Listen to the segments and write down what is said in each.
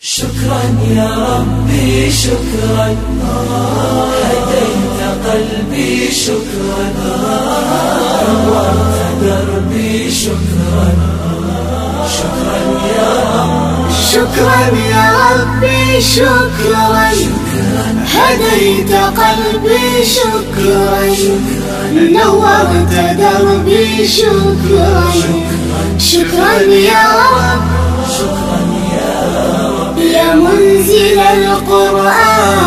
شكرا يا ربي شكرا. هديت قلبي شكرا. نورت دربي شكرا. شكرا يا رب شكرا. يا ربي شكرا. هديت قلبي شكرا. نورت دربي شكرا. شكرا يا رب يا منزل القرآن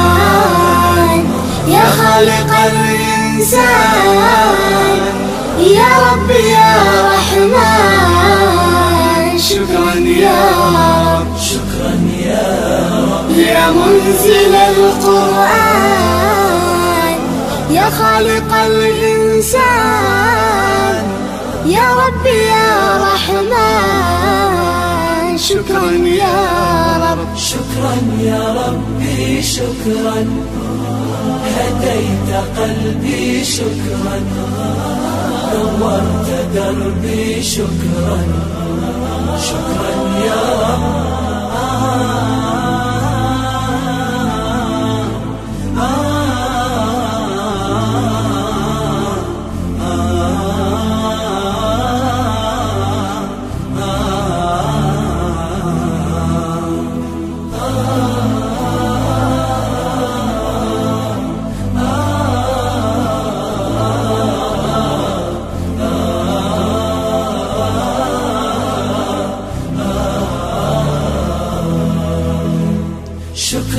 يا خالق الإنسان يا رب يا رحمن. شكرا يا رب شكرا يا رب. يا منزل القرآن يا خالق الإنسان يا رب يا رحمن. شكرا شكرا يا ربي شكرا. هديت قلبي شكرا. نورت دربي شكرا. شكرا يا رب.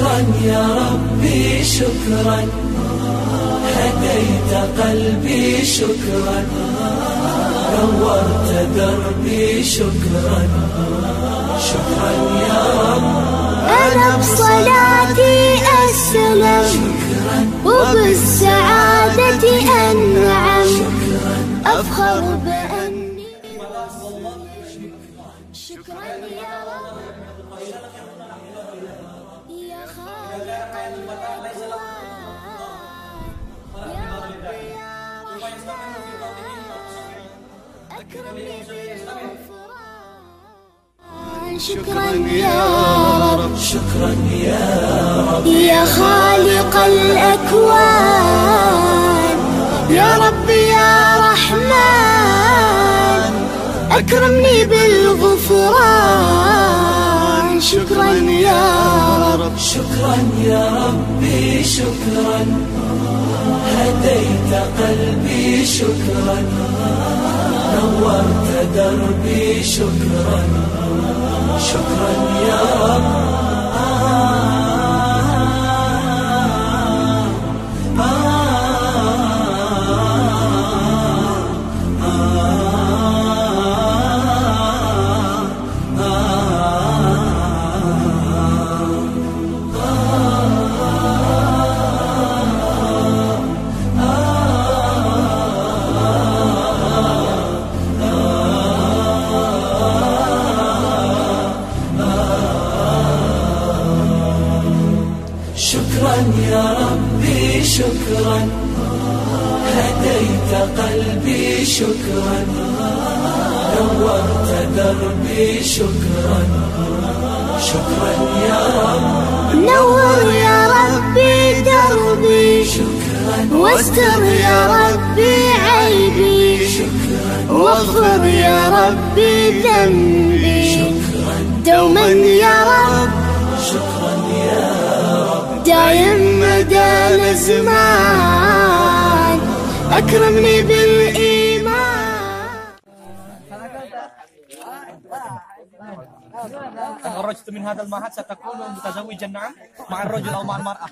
شكرا يا ربي شكرا. هديت قلبي شكرا. نورت دربي شكرا. شكرا يا رب. أنا بصلاتي أسلم وبالسعادة أنعم. أفخر بأني شكرا يا رب. شكرا يا رب. يا خالق الأكوان. يا رب يا رحمن. أكرمني بالغفران. شكرا يا رب. شكرا يا ربي شكرا. هديت قلبي شكرا. نورت دربي شكرا شكرا يا رب. يا ربي شكرا. هديت قلبي شكرا. نورت دربي شكرا. شكرا يا رب. نور يا ربي دربي. شكرا. واستر يا ربي عيبي شكرا. واغفر يا ربي ذنبي. شكرا. دوما يا رب. دايم مدى الزمان أكرمني بالإيمان. تخرجت من هذا المعهد ستكون متزوجا نعم مع الرجل أو مع المرأة.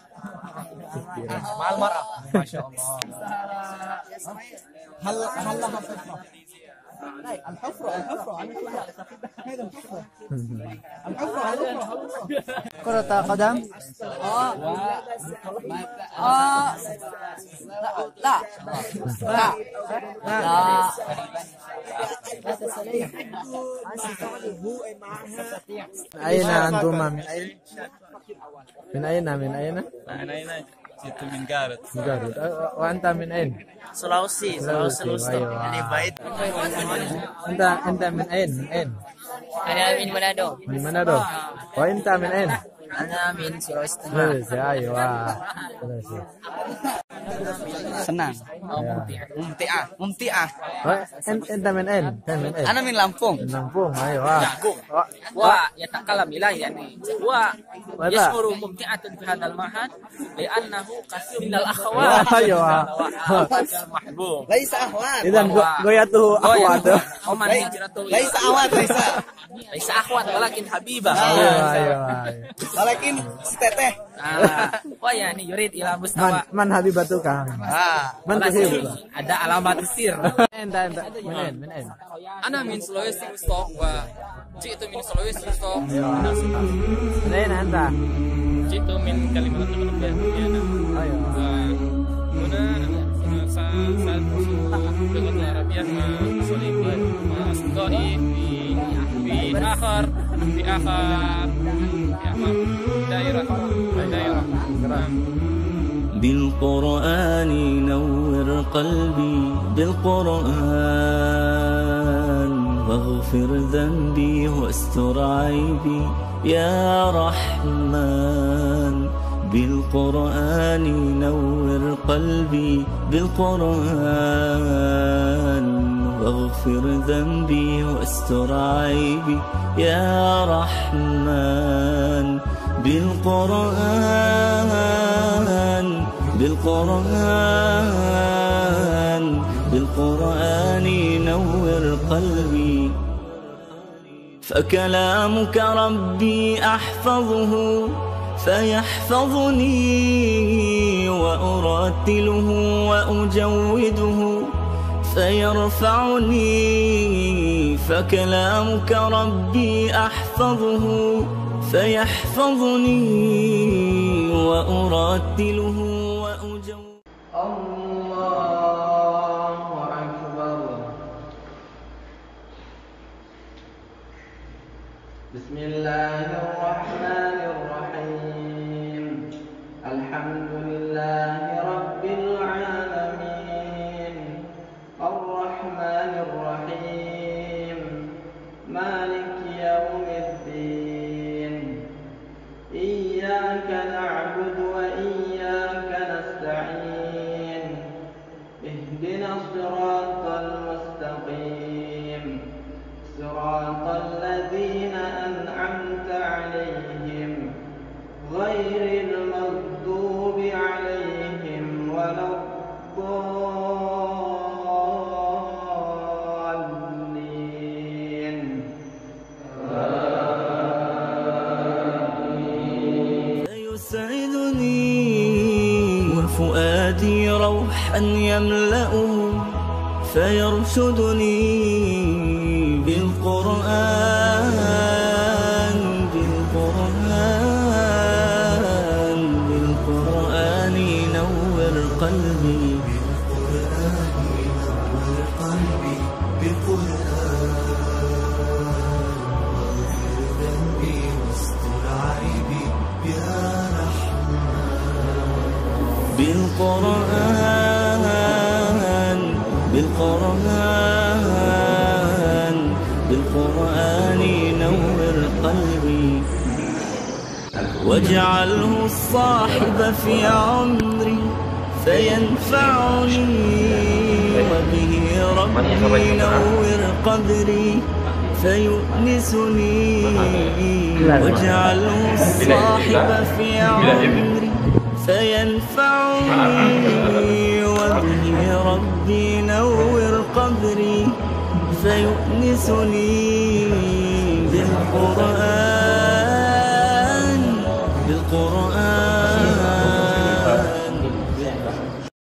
مع المرأة. ما شاء الله. هل هل لها حفره الحفرة الحفرة الحفرة. كرة قدم. آه. لا. لا. لا. من أين أنتما من؟ أين؟ من أين؟ من أين؟ أنا هنا جئت من جارت من جارود أ- وأنت من أين؟ Sulawesi Sulawesi Sulawesi, Selatan أيوة. ini baik أنت أنت من أين؟ من أين؟ Ana min Manado. من منادو وانت من اين؟ Ana min Sulawesi Tengah. Sulawesi ايوه Sulawesi Senang. Oh, mumtia ya. mumtiah. N Mumtiah. Enta kan, kan min N. Ana min Lampung. Lampung, ayo. Wah. Wah, ya tak kalah milah ya yani. Wah. Yasmuru mumtiatun fi hadzal mahad li'annahu kasir minal akhwat. Ayo. Mahbub. Laisa akhwat. Idan goyatu oh, akhwat. Oh, man hijratu. Laisa akhwat, laisa. Laisa akhwat walakin habibah. Ayo, ayo. Walakin teteh. Ah, wah ya nih yurid ila mustawa. Man, man habibatu kang. Ah, man kasih. Ada alamat sir. Enta enta. Menen menen. Ana min Sulawesi Ustok wa itu min Sulawesi Ustok. Menen cik itu min Kalimantan Utara. Ayo. mana sa sa dengan Arabia ma Sulaiman ma Asdari bi bi akhar bi akhar دائرة دائرة. بالقرآن نور قلبي بالقرآن واغفر ذنبي واستر عيبي يا رحمن بالقرآن نور قلبي بالقرآن واغفر ذنبي واستر عيبي يا رحمن. بالقرآن بالقرآن بالقرآن نور قلبي. فكلامك ربي أحفظه فيحفظني وأرتله وأجوده فيرفعني فكلامك ربي أحفظه فيحفظني وأرتله وأجوده الله أكبر. بسم الله الرحمن الرحيم. الحمد لله وفؤادي روحا يملأه فيرشدني بالقرآن. بالقرآن بالقرآن بالقرآن نور قلبي واجعله الصاحب في عمري فينفعني. وبه ربي نور قبري فيؤنسني. واجعله الصاحب في عمري. فينفعني وبه ربي نور قبري فيؤنسني بالقرآن.